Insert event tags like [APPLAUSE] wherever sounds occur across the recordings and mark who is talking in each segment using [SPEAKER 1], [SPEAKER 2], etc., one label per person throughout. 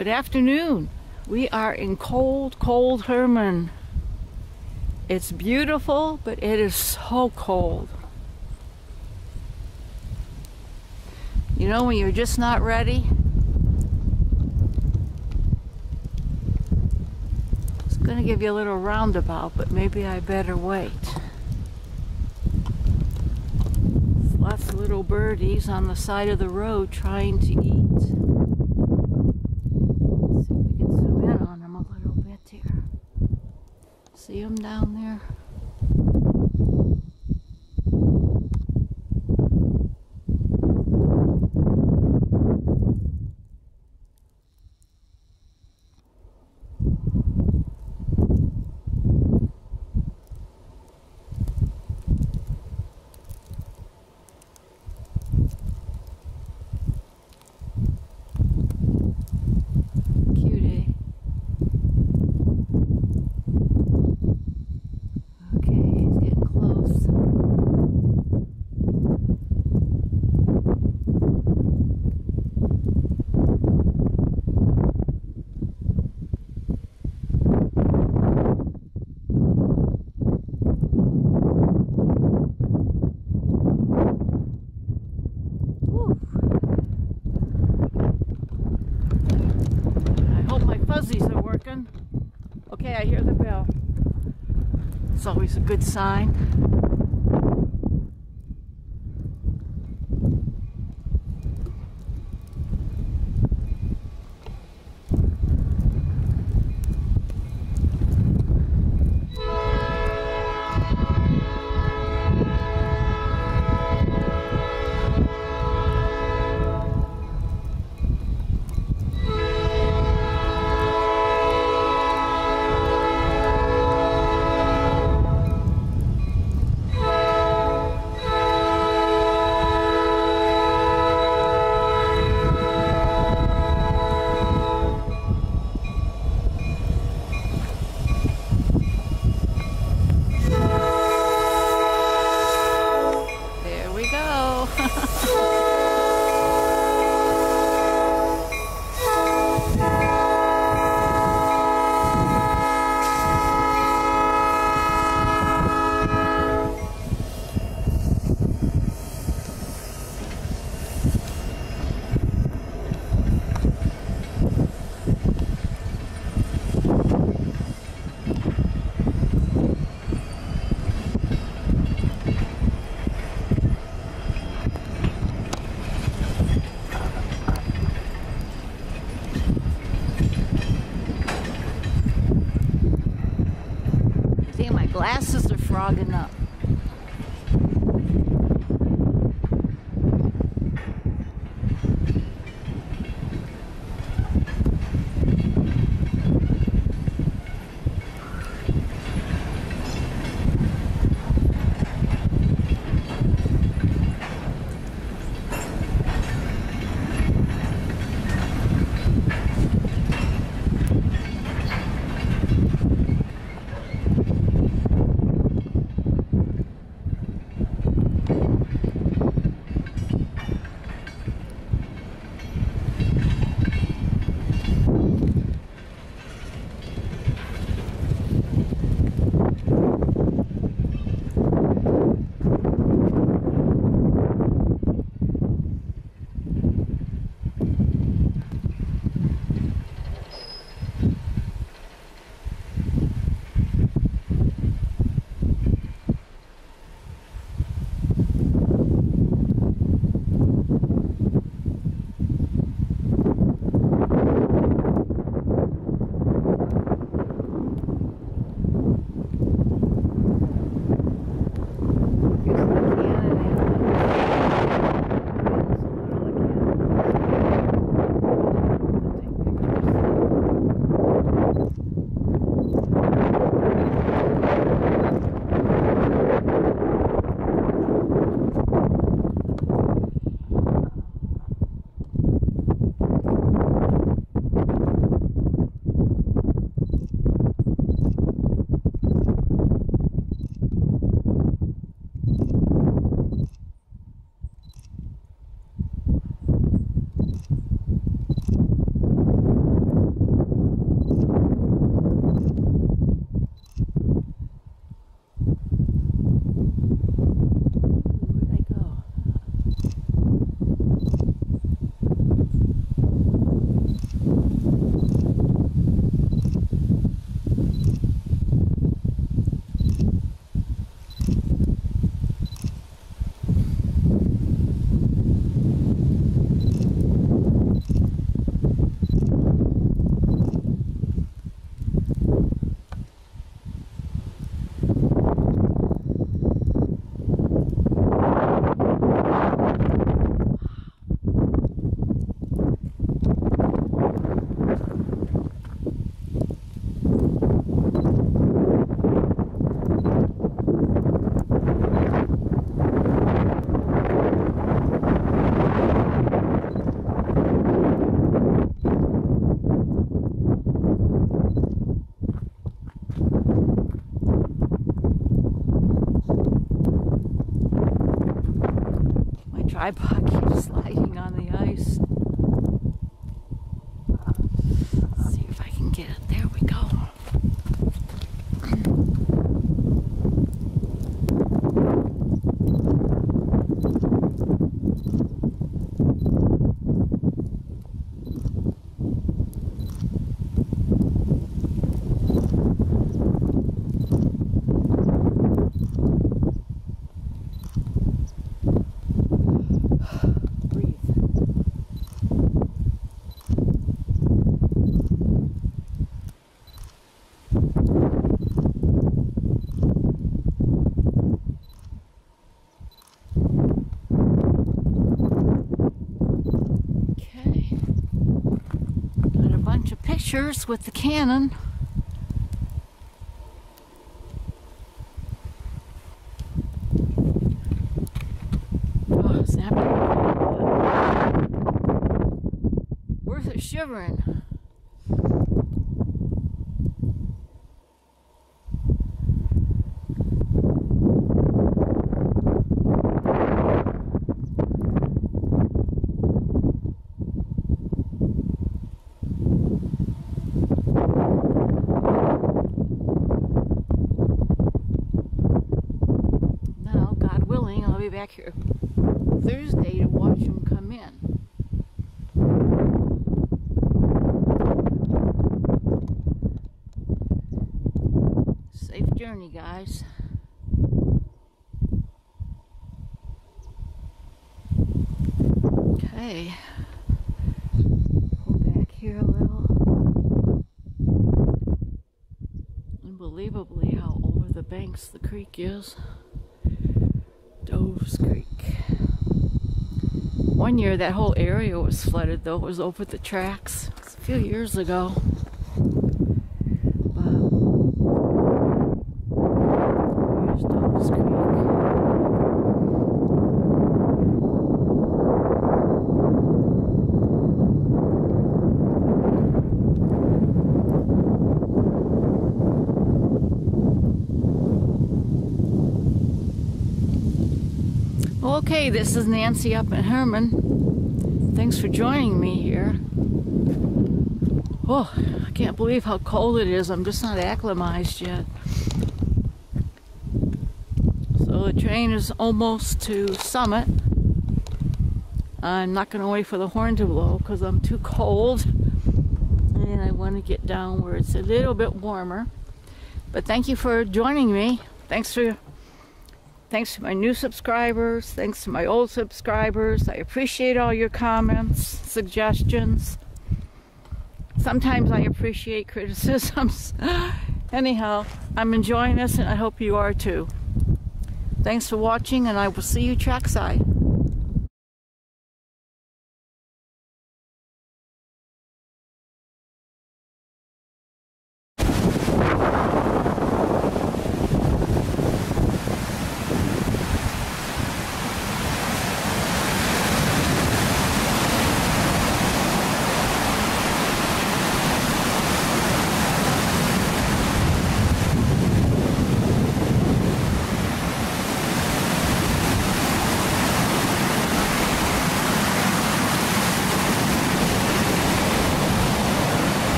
[SPEAKER 1] Good afternoon. We are in cold, cold Herman. It's beautiful, but it is so cold. You know when you're just not ready? It's gonna give you a little roundabout, but maybe I better wait. Lots of little birdies on the side of the road trying to eat. Let's see if we can zoom in on them a little bit here. See them down there? Cute, eh? Okay, he's getting close. Whew. I hope my fuzzies are working. Okay, I hear the bell. It's always a good sign. There we go. I think my glasses are frogging up. Tripod keeps sliding on the ice. Let's see if I can get it. There we go. Breathe. Okay. Got a bunch with the Canon. Oh. Worth it shivering. Back here Thursday to watch them come in. Safe journey, guys. Okay. Pull back here a little. Unbelievably how over the banks the creek is. Dove's Creek. One year that whole area was flooded though. It was over the tracks. It a few years ago. But here's Dove's Creek. Okay, this is Nancy up in Herman. Thanks for joining me here. Oh, I can't believe how cold it is. I'm just not acclimatized yet. So the train is almost to Summit. I'm not going to wait for the horn to blow because I'm too cold. And I want to get down where it's a little bit warmer. But thank you for joining me. Thanks for Thanks to my new subscribers. Thanks to my old subscribers. I appreciate all your comments, suggestions. Sometimes I appreciate criticisms. [LAUGHS] Anyhow, I'm enjoying this and I hope you are too. Thanks for watching and I will see you trackside.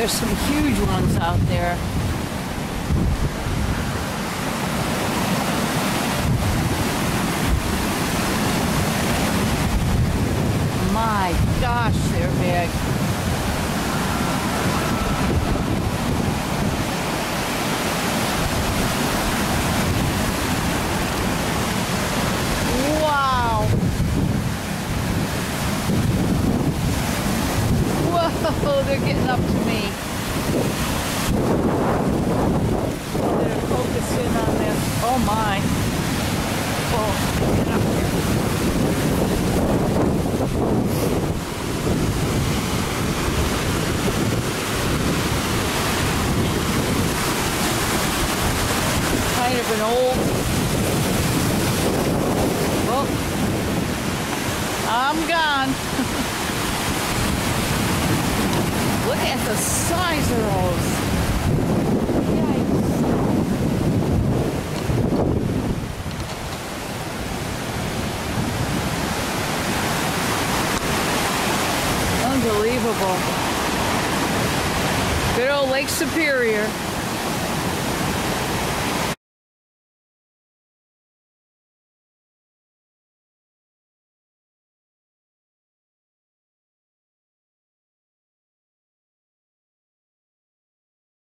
[SPEAKER 1] There's some huge ones out there. My gosh, they're big. Wow. Whoa, they're getting up to me. Better focus in on this. Oh my. Oh, get up here. An old. Well, I'm gone. [LAUGHS] Look at the size of those. Unbelievable. Good old Lake Superior.